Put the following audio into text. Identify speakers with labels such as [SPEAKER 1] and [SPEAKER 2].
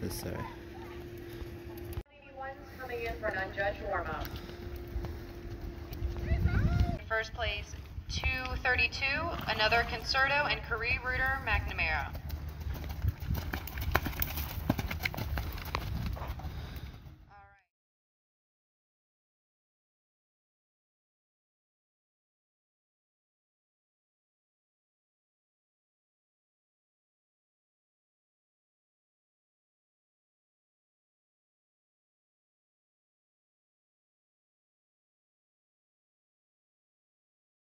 [SPEAKER 1] This side.
[SPEAKER 2] coming in for an unjudged warm-up.
[SPEAKER 3] First place, 232, another Concerto and Career Rooter McNamara.